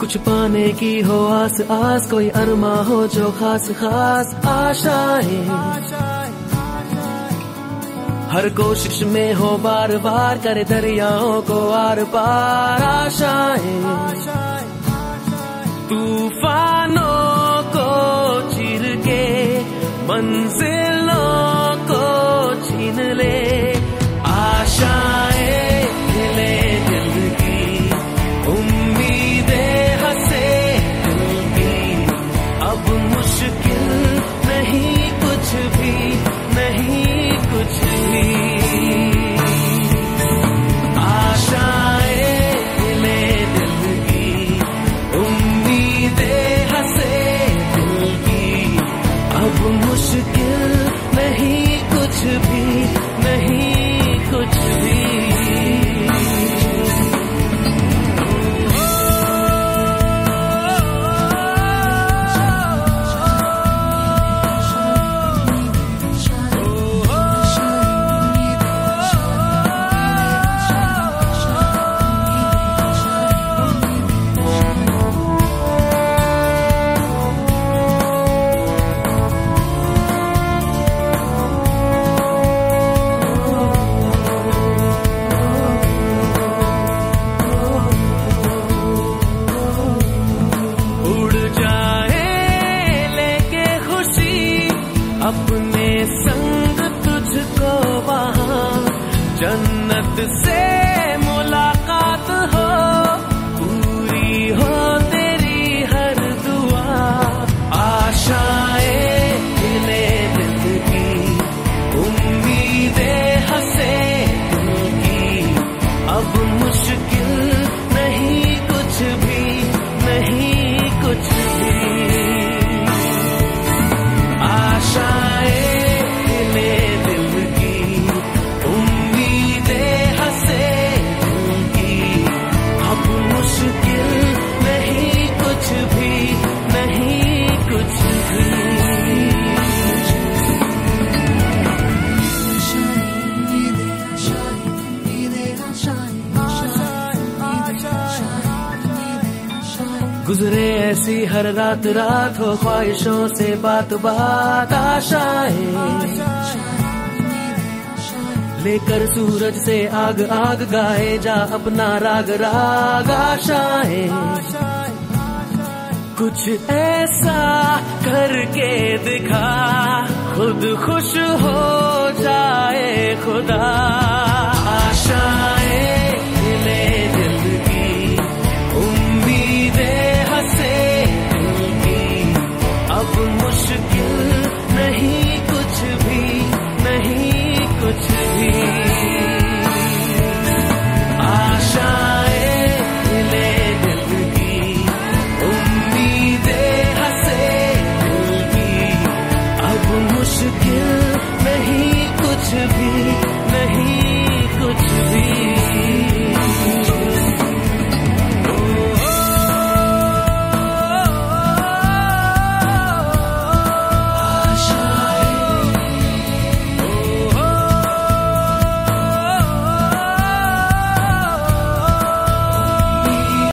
कुछ पाने की हो आस आस, कोई अरमा हो जो खास खास आशाएँ हर कोशिश में हो बार बार, करे दरियाओं को आर पार आशाएँ जन्नत से गुजरे ऐसी हर रात रात हो ख्वाहिशों से बात बात आशाएँ। लेकर सूरज से आग आग गाए जा अपना राग राग आशाएँ। कुछ ऐसा करके दिखा, खुद खुश हो जाए खुदा। कुछ भी नहीं कुछ भी